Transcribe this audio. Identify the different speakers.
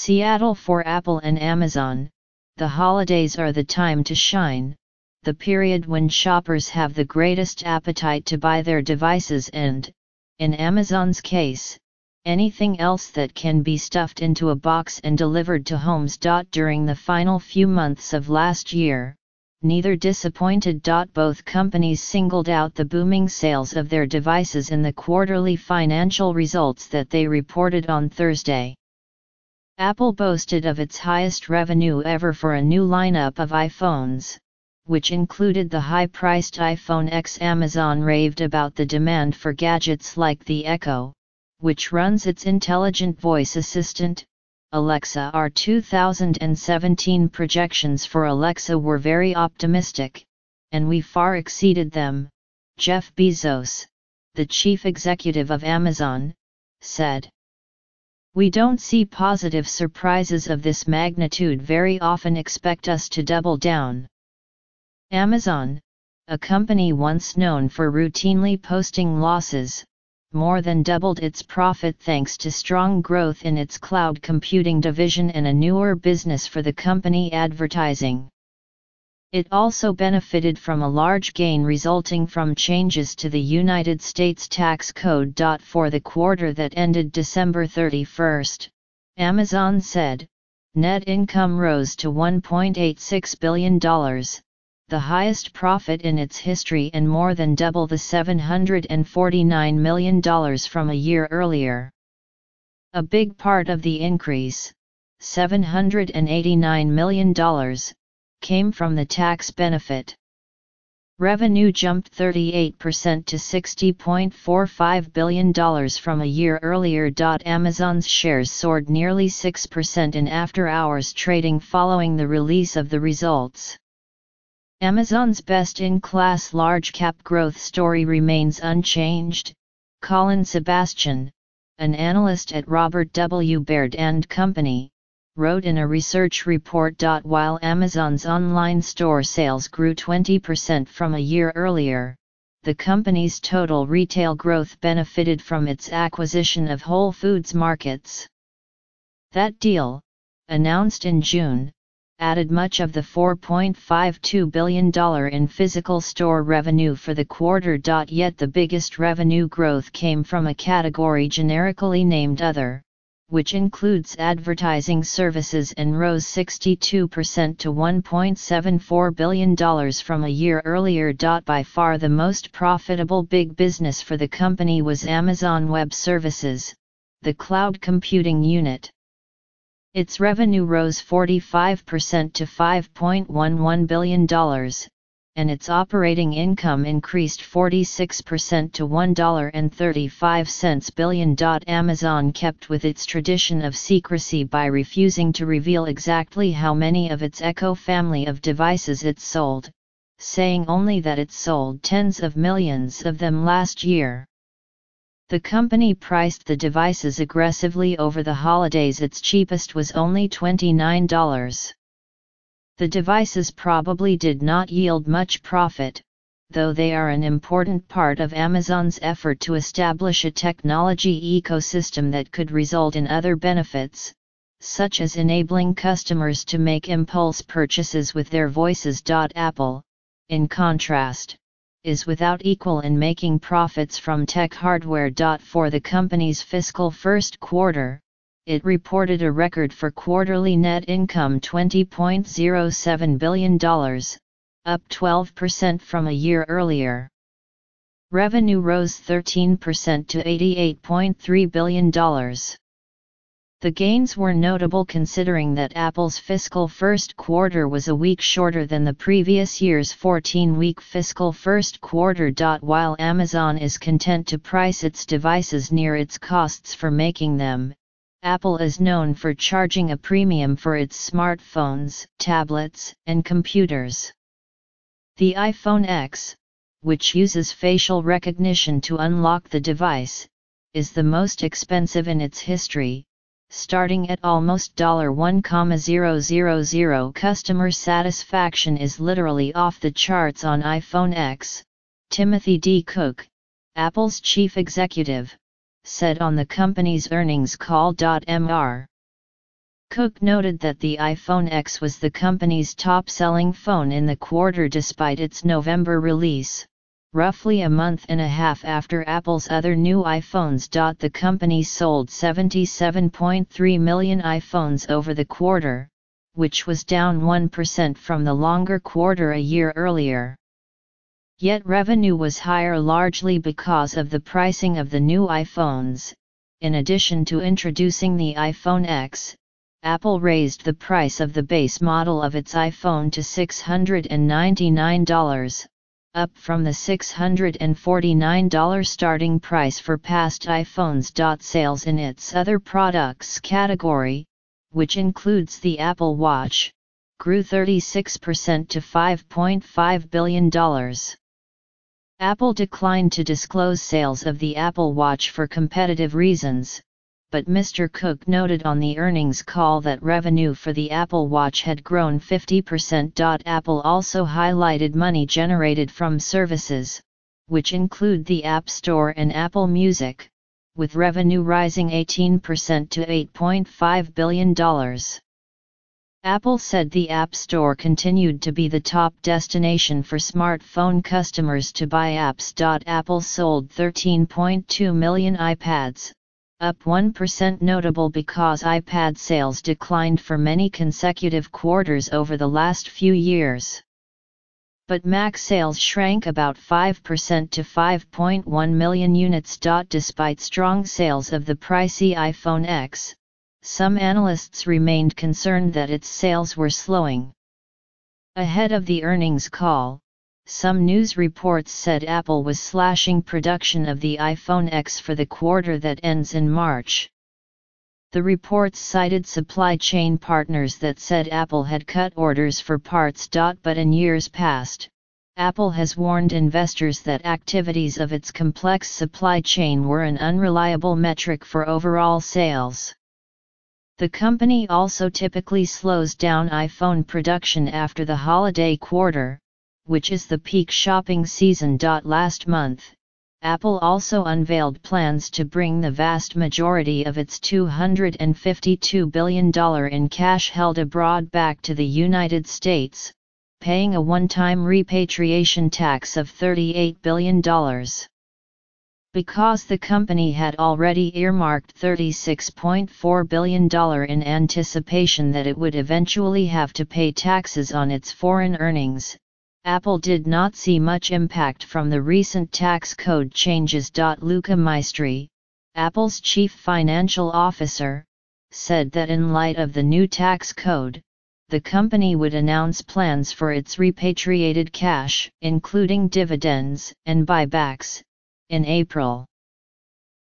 Speaker 1: Seattle for Apple and Amazon, the holidays are the time to shine, the period when shoppers have the greatest appetite to buy their devices and, in Amazon's case, anything else that can be stuffed into a box and delivered to homes. During the final few months of last year, neither disappointed. Both companies singled out the booming sales of their devices in the quarterly financial results that they reported on Thursday. Apple boasted of its highest revenue ever for a new lineup of iPhones, which included the high-priced iPhone X. Amazon raved about the demand for gadgets like the Echo, which runs its intelligent voice assistant, Alexa. Our 2017 projections for Alexa were very optimistic, and we far exceeded them, Jeff Bezos, the chief executive of Amazon, said. We don't see positive surprises of this magnitude very often expect us to double down. Amazon, a company once known for routinely posting losses, more than doubled its profit thanks to strong growth in its cloud computing division and a newer business for the company advertising. It also benefited from a large gain resulting from changes to the United States tax code. For the quarter that ended December 31, Amazon said, net income rose to $1.86 billion, the highest profit in its history and more than double the $749 million from a year earlier. A big part of the increase, $789 million, came from the tax benefit. Revenue jumped 38% to $60.45 billion from a year earlier. Amazon's shares soared nearly 6% in after hours trading following the release of the results. Amazon's best-in-class large-cap growth story remains unchanged, Colin Sebastian, an analyst at Robert W. Baird & Company, wrote in a research report. While Amazon's online store sales grew 20% from a year earlier, the company's total retail growth benefited from its acquisition of Whole Foods markets. That deal, announced in June, added much of the $4.52 billion in physical store revenue for the quarter. Yet the biggest revenue growth came from a category generically named Other, which includes advertising services and rose 62% to $1.74 billion from a year earlier. By far the most profitable big business for the company was Amazon Web Services, the cloud computing unit. Its revenue rose 45% to $5.11 billion, and its operating income increased 46% to $1.35 billion. Amazon kept with its tradition of secrecy by refusing to reveal exactly how many of its Echo family of devices it sold, saying only that it sold tens of millions of them last year. The company priced the devices aggressively over the holidays its cheapest was only $29. The devices probably did not yield much profit, though they are an important part of Amazon's effort to establish a technology ecosystem that could result in other benefits, such as enabling customers to make impulse purchases with their voices. Apple, in contrast, is without equal in making profits from tech hardware. For the company's fiscal first quarter, it reported a record for quarterly net income $20.07 billion, up 12% from a year earlier. Revenue rose 13% to $88.3 billion. The gains were notable considering that Apple's fiscal first quarter was a week shorter than the previous year's 14-week fiscal first quarter. While Amazon is content to price its devices near its costs for making them, Apple is known for charging a premium for its smartphones, tablets, and computers. The iPhone X, which uses facial recognition to unlock the device, is the most expensive in its history, starting at almost $1,000. Customer satisfaction is literally off the charts on iPhone X, Timothy D. Cook, Apple's chief executive, said on the company's earnings call. Mr. Cook noted that the iPhone X was the company's top-selling phone in the quarter despite its November release, roughly a month and a half after Apple's other new iPhones. The company sold 77.3 million iPhones over the quarter, which was down 1% from the longer quarter a year earlier. Yet revenue was higher largely because of the pricing of the new iPhones. In addition to introducing the iPhone X, Apple raised the price of the base model of its iPhone to $699, up from the $649 starting price for past iPhones. Sales in its other products category, which includes the Apple Watch, grew 36% to $5.5 billion. Apple declined to disclose sales of the Apple Watch for competitive reasons, but Mr. Cook noted on the earnings call that revenue for the Apple Watch had grown 50%. Apple also highlighted money generated from services, which include the App Store and Apple Music, with revenue rising 18% to $8.5 billion. Apple said the App Store continued to be the top destination for smartphone customers to buy apps. Apple sold 13.2 million iPads, up 1% notable because iPad sales declined for many consecutive quarters over the last few years. But Mac sales shrank about 5% to 5.1 million units. Despite strong sales of the pricey iPhone X, some analysts remained concerned that its sales were slowing. Ahead of the earnings call, some news reports said Apple was slashing production of the iPhone X for the quarter that ends in March. The reports cited supply chain partners that said Apple had cut orders for parts. But in years past, Apple has warned investors that activities of its complex supply chain were an unreliable metric for overall sales. The company also typically slows down iPhone production after the holiday quarter, which is the peak shopping season. Last month, Apple also unveiled plans to bring the vast majority of its $252 billion in cash held abroad back to the United States, paying a one-time repatriation tax of $38 billion. Because the company had already earmarked $36.4 billion in anticipation that it would eventually have to pay taxes on its foreign earnings, Apple did not see much impact from the recent tax code changes. Luca Maestri, Apple's chief financial officer, said that in light of the new tax code, the company would announce plans for its repatriated cash, including dividends and buybacks, in April.